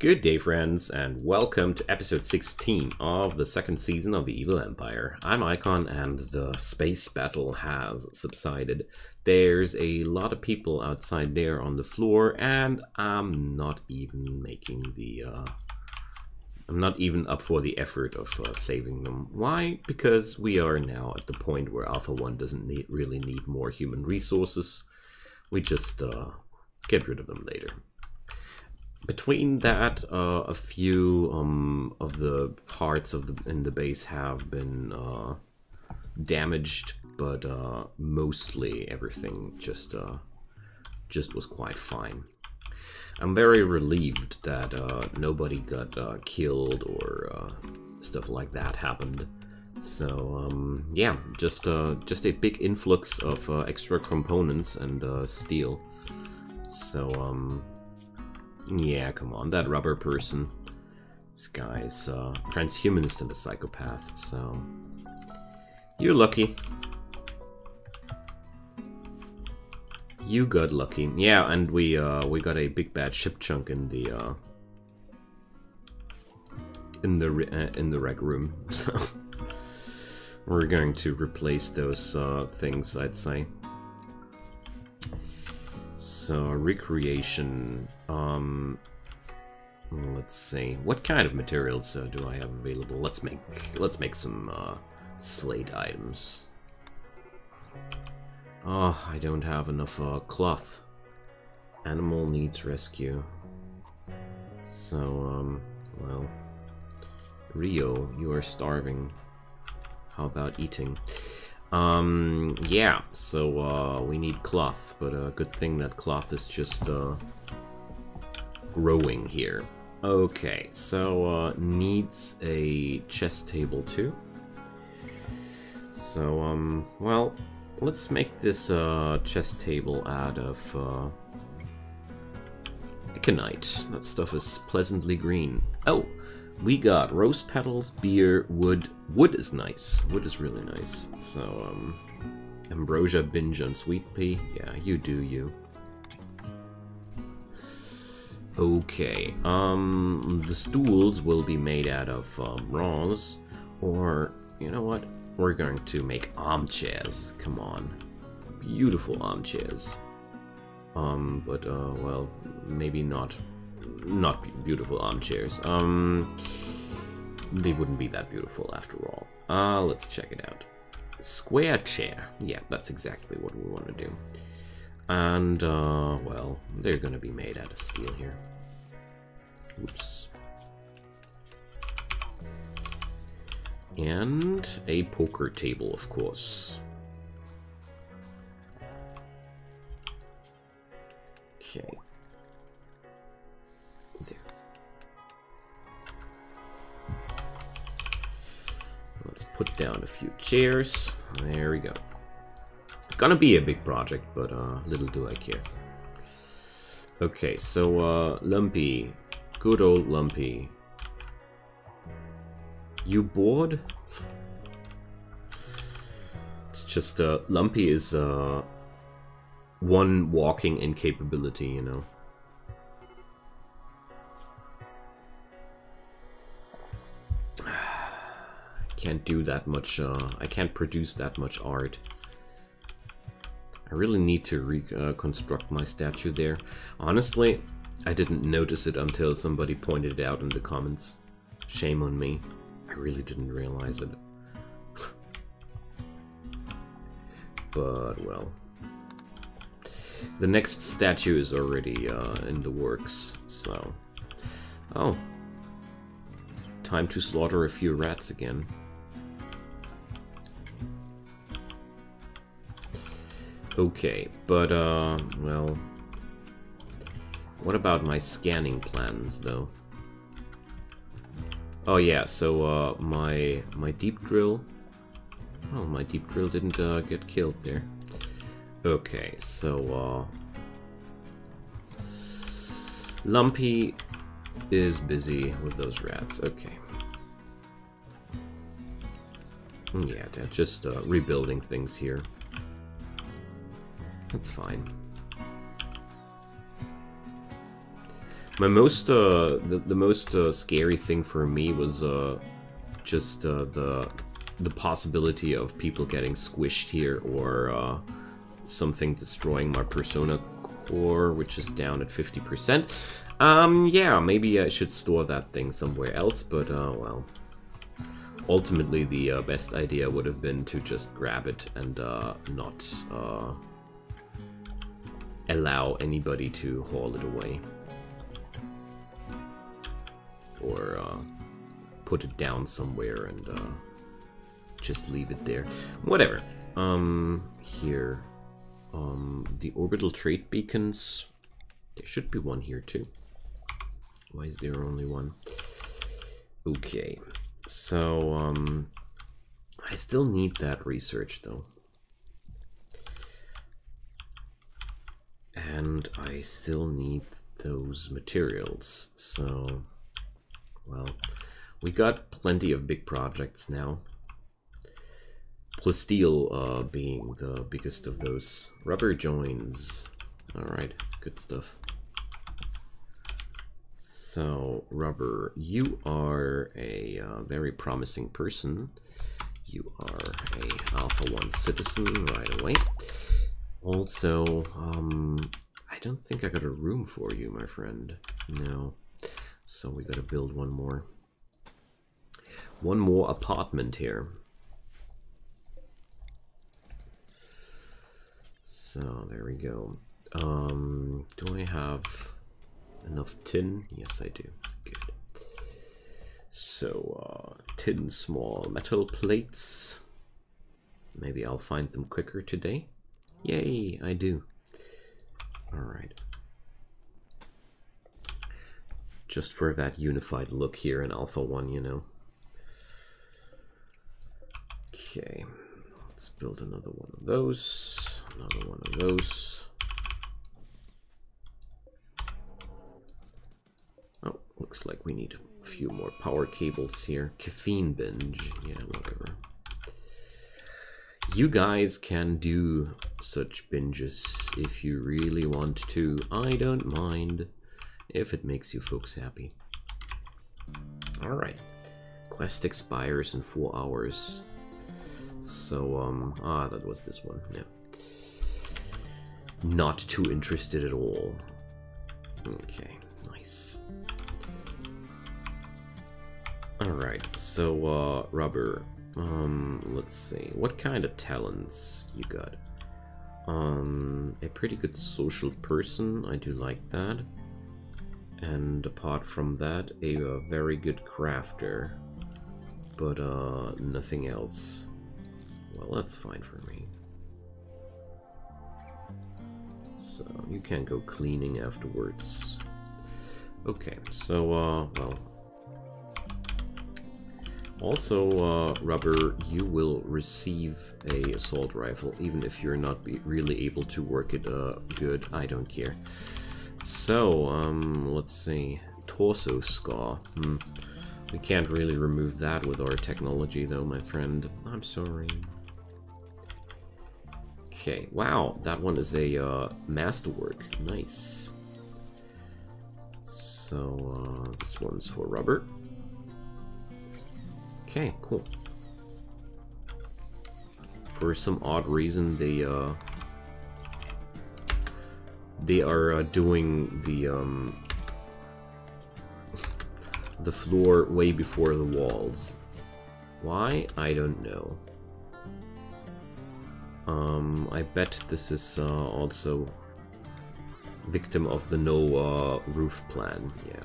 Good day, friends, and welcome to episode 16 of the second season of the Evil Empire. I'm Icon, and the space battle has subsided. There's a lot of people outside there on the floor, and I'm not even making the. Uh, I'm not even up for the effort of uh, saving them. Why? Because we are now at the point where Alpha 1 doesn't need, really need more human resources. We just uh, get rid of them later between that, uh, a few um, of the parts of the in the base have been uh, damaged, but uh, mostly everything just uh, just was quite fine. I'm very relieved that uh, nobody got uh, killed or stuff like that happened. So um, yeah, just just a big influx of extra components and steel. So um, yeah, come on, that rubber person. This guy's uh, transhumanist and a psychopath, so... You're lucky. You got lucky. Yeah, and we uh, we got a big bad ship chunk in the uh, in the uh, in the rec room. So we're going to replace those uh, things, I'd say. So, recreation. Um, let's see. What kind of materials uh, do I have available? Let's make let's make some uh, slate items. Oh, I don't have enough uh, cloth. Animal needs rescue. So, um, well, Rio, you are starving. How about eating? Um, yeah, so uh, we need cloth, but a uh, good thing that cloth is just uh, growing here. Okay, so uh, needs a chess table too. So, um, well, let's make this uh, chess table out of uh, Econite. That stuff is pleasantly green. Oh, we got rose petals, beer, wood. Wood is nice. Wood is really nice. So, um, ambrosia, binge, and sweet pea. Yeah, you do you. Okay, um, the stools will be made out of um, bronze, or, you know what? We're going to make armchairs. Come on. Beautiful armchairs. Um, but, uh, well, maybe not not beautiful armchairs. Um, they wouldn't be that beautiful after all. Uh, let's check it out. Square chair. Yeah, that's exactly what we want to do. And, uh, well, they're gonna be made out of steel here. Oops. And a poker table, of course. Okay. Let's put down a few chairs. There we go. Gonna be a big project, but uh, little do I care. Okay, so uh, Lumpy, good old Lumpy. You bored? It's just uh, Lumpy is uh, one walking incapability, you know. Can't do that much, uh, I can't produce that much art. I really need to reconstruct uh, my statue there. Honestly, I didn't notice it until somebody pointed it out in the comments. Shame on me. I really didn't realize it. but, well. The next statue is already uh, in the works, so... Oh. Time to slaughter a few rats again. Okay, but, uh, well... What about my scanning plans, though? Oh yeah, so, uh, my, my deep drill... Oh, my deep drill didn't, uh, get killed there. Okay, so, uh... Lumpy is busy with those rats, okay. Yeah, just, uh, rebuilding things here. That's fine. My most, uh, the, the most uh, scary thing for me was uh, just uh, the the possibility of people getting squished here or uh, something destroying my Persona core, which is down at 50%. Um, yeah, maybe I should store that thing somewhere else, but, uh, well. Ultimately, the uh, best idea would have been to just grab it and uh, not uh, allow anybody to haul it away. Or uh, put it down somewhere and uh, just leave it there. Whatever. Um, here. Um, the orbital trade beacons. There should be one here too. Why is there only one? Okay. So, um, I still need that research though. And I still need those materials, so, well, we got plenty of big projects now. Plasteel uh, being the biggest of those. Rubber joins. Alright, good stuff. So, Rubber, you are a uh, very promising person. You are a Alpha 1 citizen right away. Also, um, I don't think I got a room for you, my friend. No. So we gotta build one more. One more apartment here. So, there we go. Um, do I have enough tin? Yes, I do. Good. So, uh, tin small metal plates. Maybe I'll find them quicker today. Yay, I do. Alright. Just for that unified look here in Alpha 1, you know. Okay, let's build another one of those, another one of those. Oh, looks like we need a few more power cables here. Caffeine binge. Yeah, whatever. You guys can do such binges if you really want to. I don't mind if it makes you folks happy. Alright. Quest expires in four hours. So, um, ah, that was this one, yeah. Not too interested at all. Okay, nice. Alright, so, uh, Rubber, um, let's see, what kind of talents you got? Um, a pretty good social person, I do like that. And apart from that, a, a very good crafter. But, uh, nothing else. Well, that's fine for me. So, you can go cleaning afterwards. Okay, so, uh, well, also, uh, Rubber, you will receive a assault rifle, even if you're not really able to work it uh, good. I don't care. So, um, let's see. Torso scar. Hmm. We can't really remove that with our technology, though, my friend. I'm sorry. Okay, wow, that one is a uh, masterwork. Nice. So, uh, this one's for rubber. Okay, cool. For some odd reason, they uh, they are uh, doing the um, the floor way before the walls. Why? I don't know. Um, I bet this is uh, also victim of the no uh, roof plan. Yeah,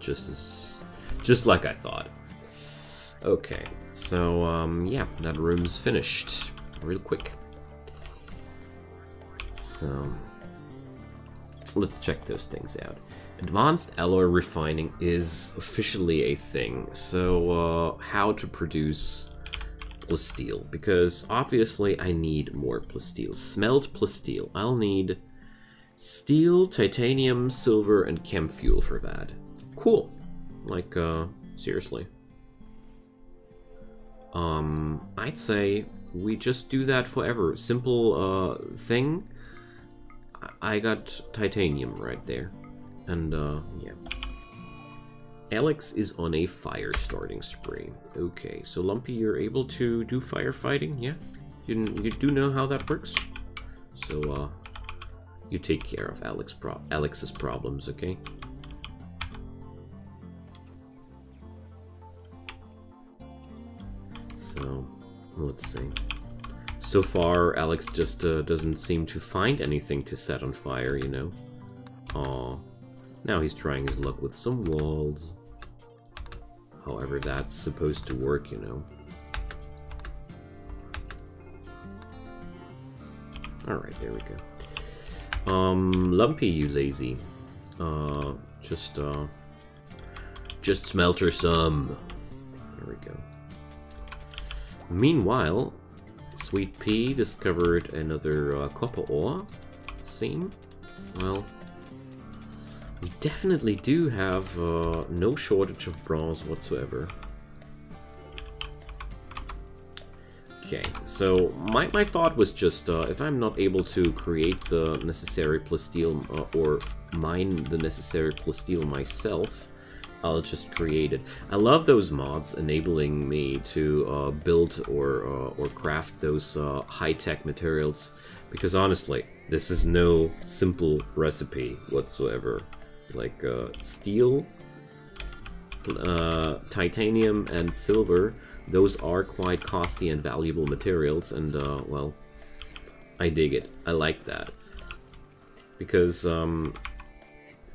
just as just like I thought. Okay, so, um, yeah, that room's finished real quick. So, let's check those things out. Advanced alloy refining is officially a thing, so uh, how to produce plasteel? Because obviously I need more plasteel. Smelt plasteel. I'll need steel, titanium, silver, and chem fuel for that. Cool. Like, uh, seriously. Um, I'd say we just do that forever. Simple uh, thing. I got titanium right there. And, uh, yeah. Alex is on a fire starting spree. Okay, so Lumpy, you're able to do firefighting, yeah? You, you do know how that works? So, uh, you take care of Alex pro Alex's problems, okay? So, let's see. So far, Alex just uh, doesn't seem to find anything to set on fire, you know? Aw. Now he's trying his luck with some walls. However, that's supposed to work, you know. Alright, there we go. Um, Lumpy, you lazy. Uh, just, uh... Just smelter some. There we go. Meanwhile, Sweet Pea discovered another uh, copper ore seam. Well, we definitely do have uh, no shortage of bronze whatsoever. Okay, so my, my thought was just, uh, if I'm not able to create the necessary plasteel, uh, or mine the necessary plasteel myself, I'll just create it. I love those mods enabling me to uh, build or, uh, or craft those uh, high-tech materials, because honestly, this is no simple recipe whatsoever like uh, steel, uh, titanium, and silver. Those are quite costly and valuable materials, and uh, well, I dig it. I like that. Because um,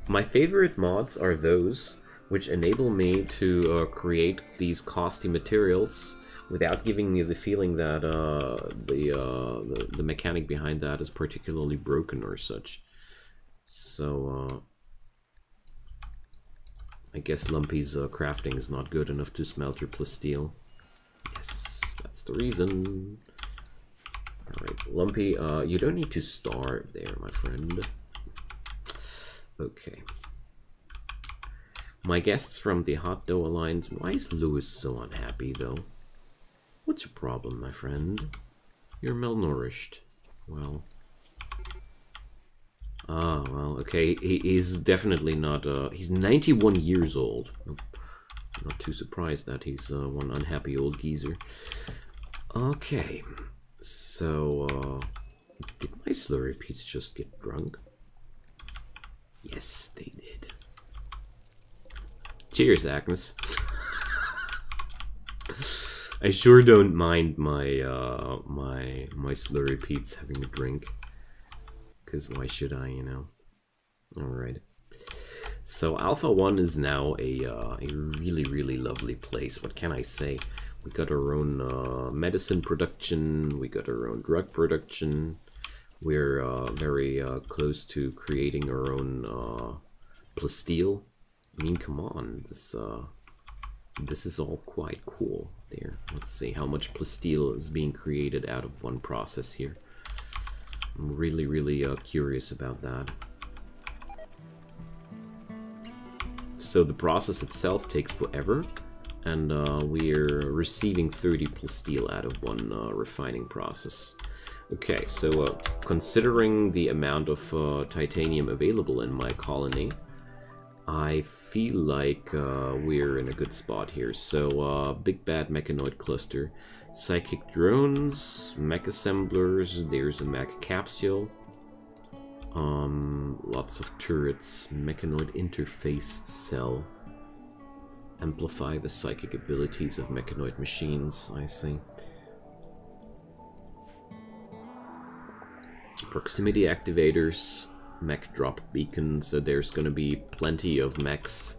my favorite mods are those which enable me to uh, create these costly materials without giving me the feeling that uh, the, uh, the, the mechanic behind that is particularly broken or such. So I guess Lumpy's uh, crafting is not good enough to smelter plasteel. Yes, that's the reason. Alright, Lumpy, uh, you don't need to starve there, my friend. Okay. My guests from the Hot Dough Alliance, why is Lewis so unhappy, though? What's your problem, my friend? You're malnourished. Well, Ah, well, okay. He, he's definitely not, uh, he's 91 years old. Not too surprised that he's uh, one unhappy old geezer. Okay, so, uh, did my slurry Slurrypeets just get drunk? Yes, they did. Cheers, Agnes. I sure don't mind my, uh, my, my Slurrypeets having a drink because why should I, you know? Alright. So Alpha 1 is now a, uh, a really, really lovely place. What can I say? We got our own uh, medicine production, we got our own drug production. We're uh, very uh, close to creating our own uh, plasteel. I mean, come on, this uh, this is all quite cool. There, let's see how much plasteel is being created out of one process here. I'm really, really uh, curious about that. So the process itself takes forever, and uh, we're receiving 30 plasteel out of one uh, refining process. Okay, so uh, considering the amount of uh, titanium available in my colony, I feel like uh, we're in a good spot here. So, uh, Big Bad Mechanoid Cluster. Psychic drones, mech assemblers, there's a mech capsule. Um, lots of turrets, mechanoid interface cell. Amplify the psychic abilities of mechanoid machines, I see. Proximity activators, mech drop beacons, so there's gonna be plenty of mechs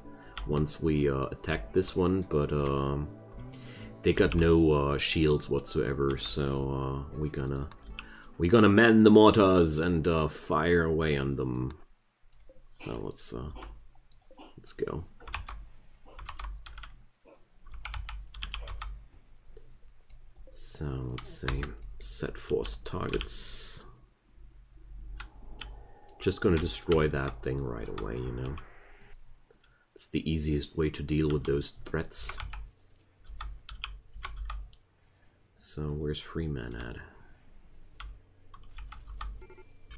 once we uh, attack this one, but um, they got no uh, shields whatsoever, so uh, we gonna we gonna man the mortars and uh, fire away on them. So let's uh, let's go. So let's see, set force targets. Just gonna destroy that thing right away, you know. It's the easiest way to deal with those threats. So where's Freeman at?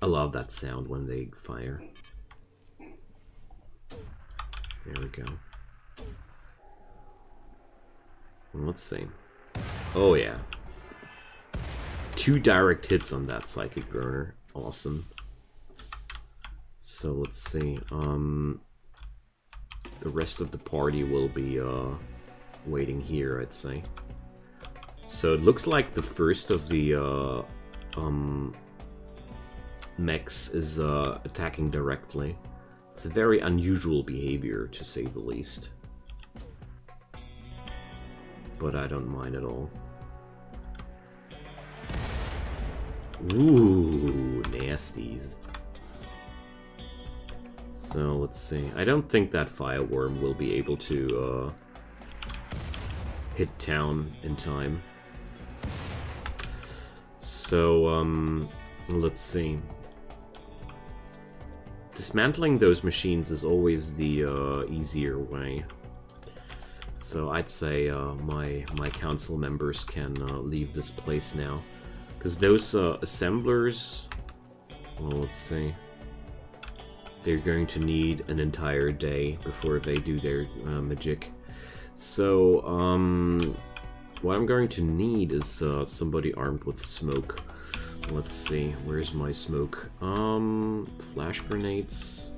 I love that sound when they fire. There we go. Let's see. Oh yeah. Two direct hits on that Psychic Burner. Awesome. So let's see. Um, the rest of the party will be uh, waiting here, I'd say. So it looks like the first of the uh, um, mechs is uh, attacking directly. It's a very unusual behavior, to say the least. But I don't mind at all. Ooh, nasties. So let's see. I don't think that fireworm will be able to uh, hit town in time. So um, let's see. Dismantling those machines is always the uh, easier way. So I'd say uh, my my council members can uh, leave this place now. Because those uh, assemblers... Well, let's see. They're going to need an entire day before they do their uh, magic. So, um... What I'm going to need is uh, somebody armed with smoke. Let's see, where's my smoke? Um, flash grenades.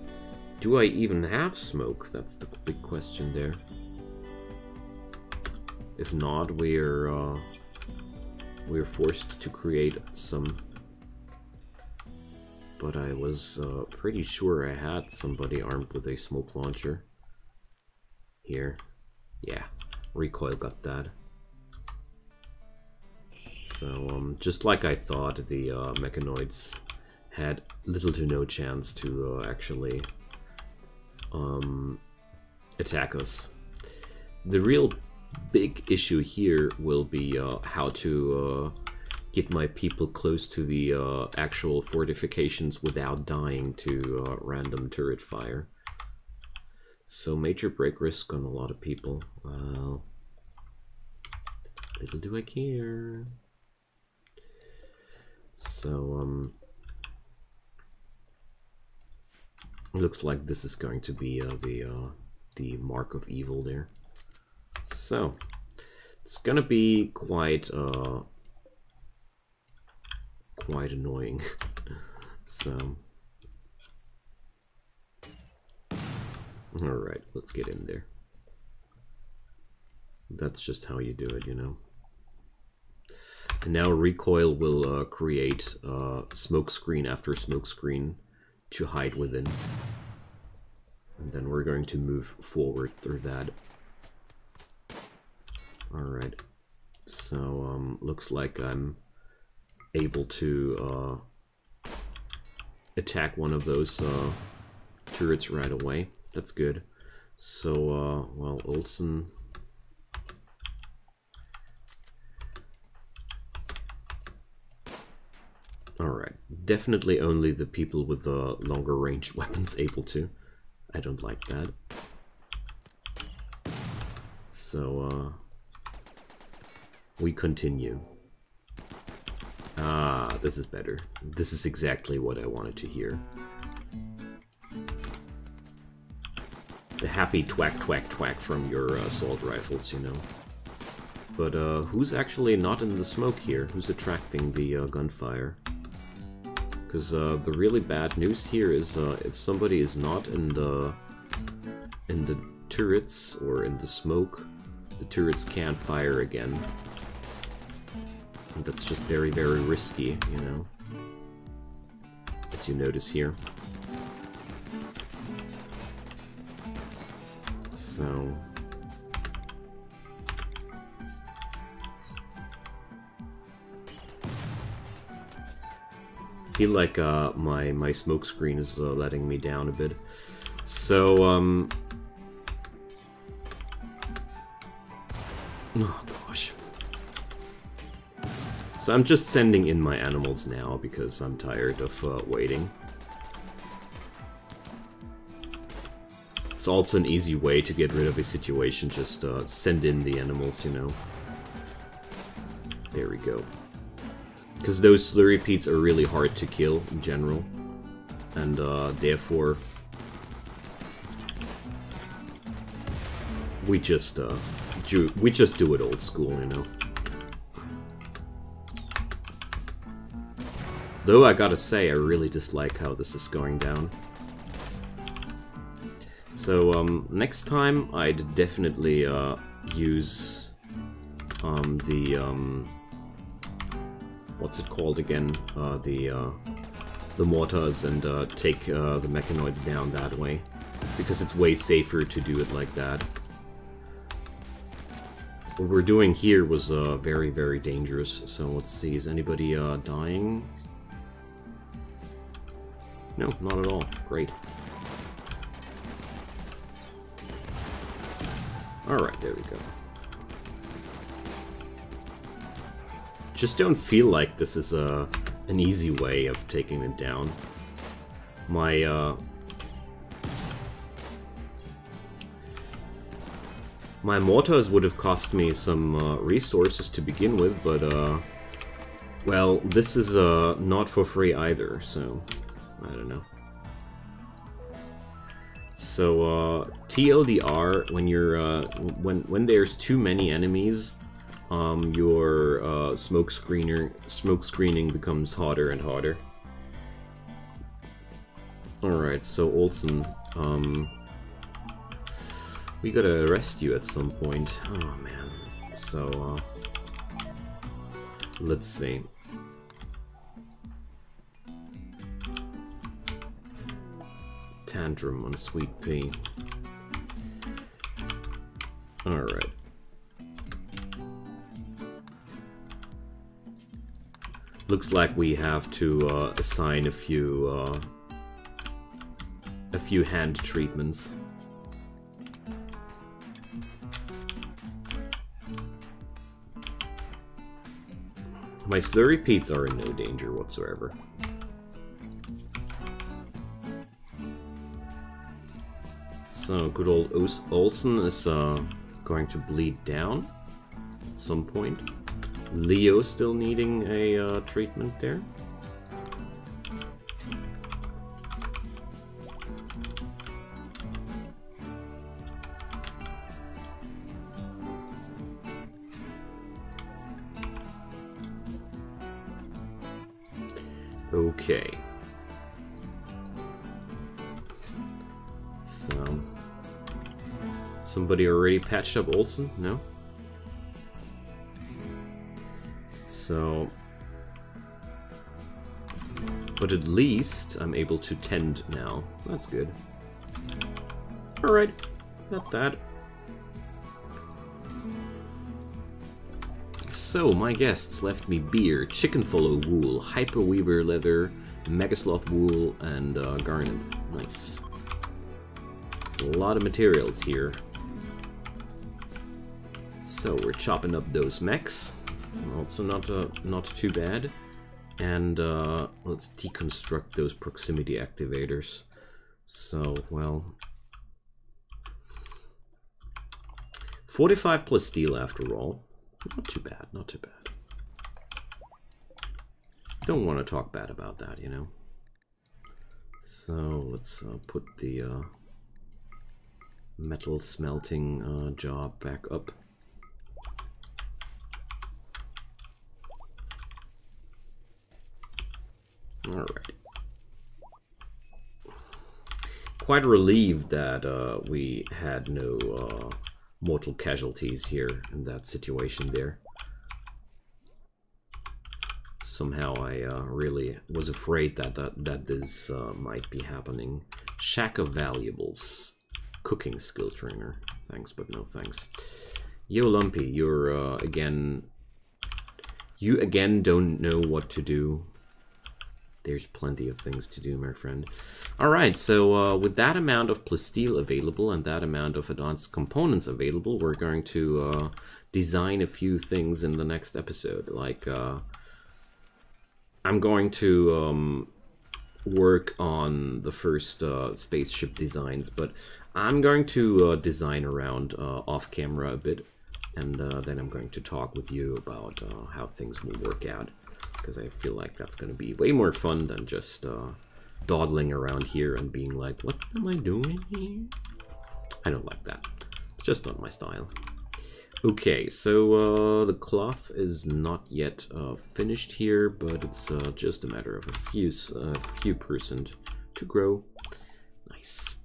Do I even have smoke? That's the big question there. If not, we're uh, we're forced to create some. But I was uh, pretty sure I had somebody armed with a smoke launcher. Here. Yeah, recoil got that. So, um, just like I thought, the uh, mechanoids had little to no chance to uh, actually um, attack us. The real big issue here will be uh, how to uh, get my people close to the uh, actual fortifications without dying to uh, random turret fire. So major break risk on a lot of people. Well, little do I care. So, um, looks like this is going to be uh, the uh, the mark of evil there. So, it's gonna be quite uh, quite annoying. so, all right, let's get in there. That's just how you do it, you know. And now recoil will uh, create uh, smoke screen after smoke screen to hide within. And then we're going to move forward through that. Alright. So, um, looks like I'm able to uh, attack one of those uh, turrets right away. That's good. So, uh, well, Olsen Alright, definitely only the people with the longer range weapons able to. I don't like that. So, uh, we continue. Ah, this is better. This is exactly what I wanted to hear. The happy twack twack twack from your uh, assault rifles, you know. But uh, who's actually not in the smoke here? Who's attracting the uh, gunfire? Because uh, the really bad news here is uh, if somebody is not in the in the turrets or in the smoke, the turrets can't fire again. That's just very, very risky, you know. As you notice here. So... I feel like uh, my my smoke screen is uh, letting me down a bit. So um. Oh gosh. So I'm just sending in my animals now because I'm tired of uh, waiting. It's also an easy way to get rid of a situation, just uh, send in the animals, you know. There we go. Because those slurry are really hard to kill in general. And uh, therefore... we just uh, we just do it old school, you know. Though I gotta say, I really dislike how this is going down. So um, next time I'd definitely uh, use um, the um, what's it called again? Uh, the uh, the mortars and uh, take uh, the mechanoids down that way because it's way safer to do it like that. What we're doing here was uh, very, very dangerous. So let's see, is anybody uh, dying? No, not at all. Great. Alright, there we go. Just don't feel like this is a, uh, an easy way of taking it down. My, uh, My mortars would have cost me some uh, resources to begin with, but, uh, well, this is uh, not for free either, so I don't know. So, uh, TLDR, when you're, uh, when, when there's too many enemies, um, your uh, smoke screener, smoke screening becomes harder and harder. Alright, so Olsen, um, we gotta arrest you at some point. Oh man. So, uh, let's see. Tantrum on Sweet Pea. Alright. Looks like we have to uh, assign a few uh, a few hand treatments. My slurry peats are in no danger whatsoever. So, good old Olsen is uh, going to bleed down at some point. Leo still needing a uh, treatment there. Already patched up Olsen? No? So... But at least I'm able to tend now. That's good. Alright, that's that. So, my guests left me beer, chicken follow wool, hyperweaver leather, megasloth wool, and uh, garnet. Nice. It's a lot of materials here. So we're chopping up those mechs. Also not uh, not too bad. And uh, let's deconstruct those proximity activators. So, well... 45 plus steel after all. Not too bad, not too bad. Don't want to talk bad about that, you know. So let's uh, put the uh, metal smelting uh, job back up. Alright. Quite relieved that uh, we had no uh, mortal casualties here in that situation there. Somehow I uh, really was afraid that that, that this uh, might be happening. Shack of Valuables. Cooking skill trainer. Thanks, but no thanks. Yo, Lumpy, you're uh, again... You again don't know what to do there's plenty of things to do, my friend. All right, so uh, with that amount of plasteel available and that amount of advanced components available, we're going to uh, design a few things in the next episode. Like, uh, I'm going to um, work on the first uh, spaceship designs, but I'm going to uh, design around uh, off-camera a bit, and then I'm going to talk with you about how things will work out because I feel like that's going to be way more fun than just uh, dawdling around here and being like, what am I doing here? I don't like that. It's just not my style. Okay, so uh, the cloth is not yet uh, finished here, but it's uh, just a matter of a few, few percent to grow. Nice.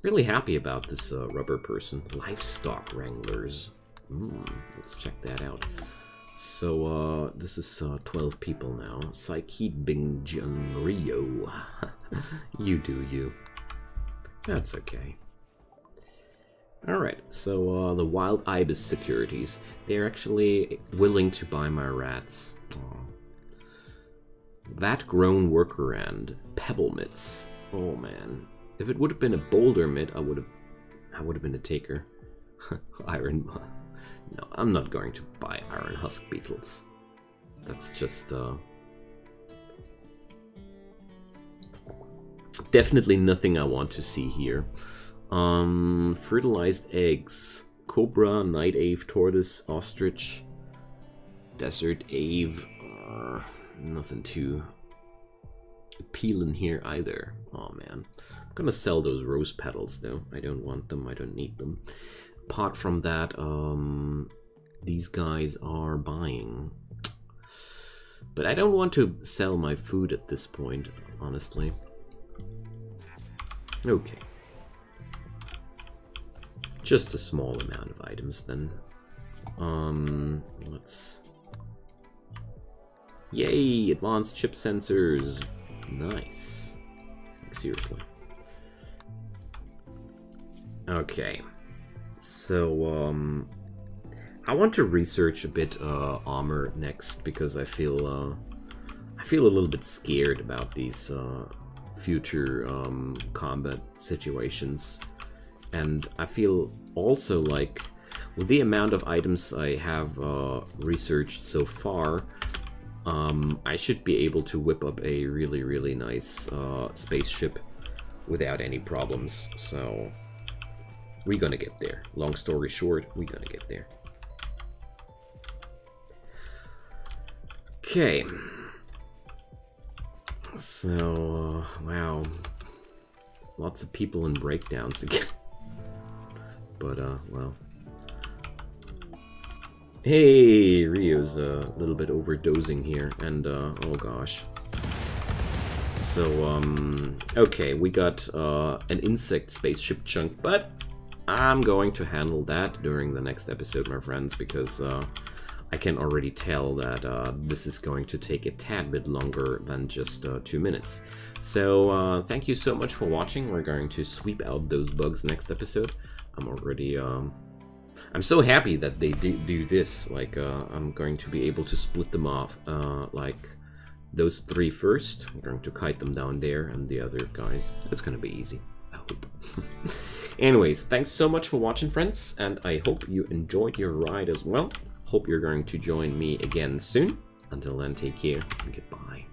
Really happy about this uh, rubber person. Livestock Wranglers. Mm, let's check that out. So, uh, this is uh, 12 people now. Psyche Bingjun Rio. you do you. That's okay. Alright, so uh, the Wild Ibis Securities. They're actually willing to buy my rats. That grown worker and pebble mitts. Oh man. If it would have been a boulder mitt, I would have I would have been a taker. Iron No, I'm not going to buy iron husk beetles. That's just uh definitely nothing I want to see here. Um, fertilized eggs. Cobra, night ave, tortoise, ostrich, desert ave. Uh, nothing too appealing here either. Oh man. I'm gonna sell those rose petals though. I don't want them, I don't need them. Apart from that, um, these guys are buying. But I don't want to sell my food at this point, honestly. Okay. Just a small amount of items then. Um, let's... Yay! Advanced chip sensors! Nice. Like, seriously. Okay. So, um... I want to research a bit uh, armor next because I feel uh, I feel a little bit scared about these uh, future um, combat situations. And I feel also like with the amount of items I have uh, researched so far, um, I should be able to whip up a really, really nice uh, spaceship without any problems. So we're gonna get there. Long story short, we're gonna get there. Okay. So, uh, wow. Lots of people in breakdowns again. but, uh, well. Hey, Rio's a little bit overdosing here, and, uh, oh gosh. So, um, okay, we got, uh, an insect spaceship chunk, but I'm going to handle that during the next episode, my friends, because, uh, I can already tell that uh, this is going to take a tad bit longer than just uh, two minutes. So uh, thank you so much for watching. We're going to sweep out those bugs next episode. I'm already... Um, I'm so happy that they do this. Like, uh, I'm going to be able to split them off. Uh, like, those three first. I'm going to kite them down there and the other guys. It's going to be easy. Hope. Anyways, thanks so much for watching, friends. And I hope you enjoyed your ride as well. Hope you're going to join me again soon. Until then, take care and goodbye.